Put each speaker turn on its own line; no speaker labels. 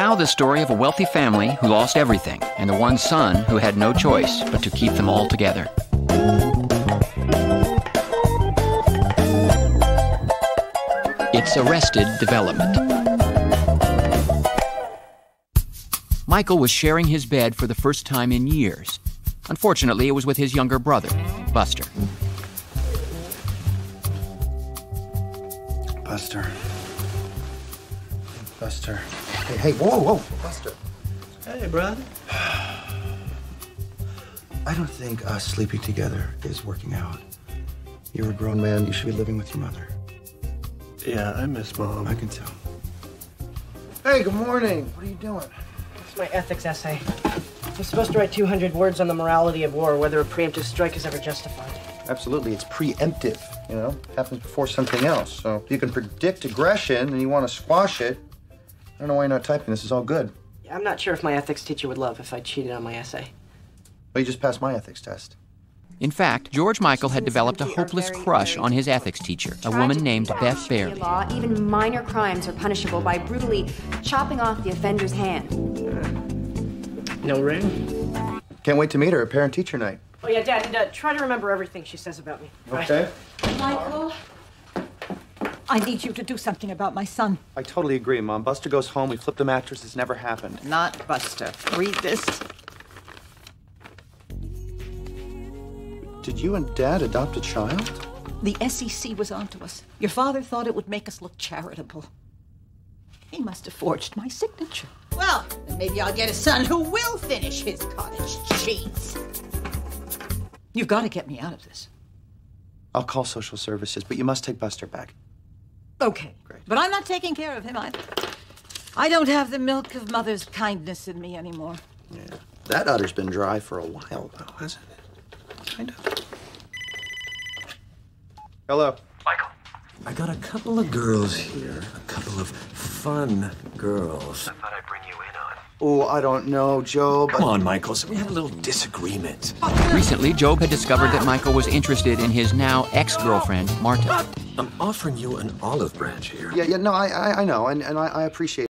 now the story of a wealthy family who lost everything and the one son who had no choice but to keep them all together. It's Arrested Development. Michael was sharing his bed for the first time in years. Unfortunately, it was with his younger brother, Buster.
Buster. Buster. Hey, hey, whoa, whoa, Buster.
Hey, brother.
I don't think us sleeping together is working out. You're a grown man. You should be living with your mother.
Yeah, I miss mom.
I can tell. Hey, good morning. What are you doing?
It's my ethics essay. I'm supposed to write 200 words on the morality of war, whether a preemptive strike is ever justified.
Absolutely. It's preemptive, you know? Happens before something else. So if you can predict aggression and you want to squash it, I don't know why you're not typing. This is all good.
I'm not sure if my ethics teacher would love if I cheated on my essay.
Well, you just passed my ethics test.
In fact, George Michael had developed a hopeless crush on his ethics teacher, a woman named Beth Baerly.
Law, even minor crimes are punishable by brutally chopping off the offender's hand.
No ring?
Can't wait to meet her at parent teacher night.
Oh, yeah, Dad, and, uh, try to remember everything she says about me.
Okay?
Michael, I need you to do something about my son.
I totally agree, Mom. Buster goes home, we flip the mattress, it's never happened.
Not Buster. Read this.
Did you and Dad adopt a child?
The SEC was onto us. Your father thought it would make us look charitable. He must have forged my signature. Well, then maybe I'll get a son who will finish his cottage cheese. You've got to get me out of this.
I'll call social services, but you must take Buster back.
Okay.
Great.
But I'm not taking care of him either. I don't have the milk of mother's kindness in me anymore.
Yeah. That udder's been dry for a while, though, hasn't it? Kind of. Hello. Michael.
I got a couple of girls here. A couple of fun girls. I thought I'd bring you in on.
Oh, I don't know, Gob. But
Come on, Michael. So We had a little disagreement.
Recently, Gob had discovered that Michael was interested in his now ex girlfriend, Marta.
I'm offering you an olive branch here.
Yeah, yeah, no, I, I, I know, and, and I, I appreciate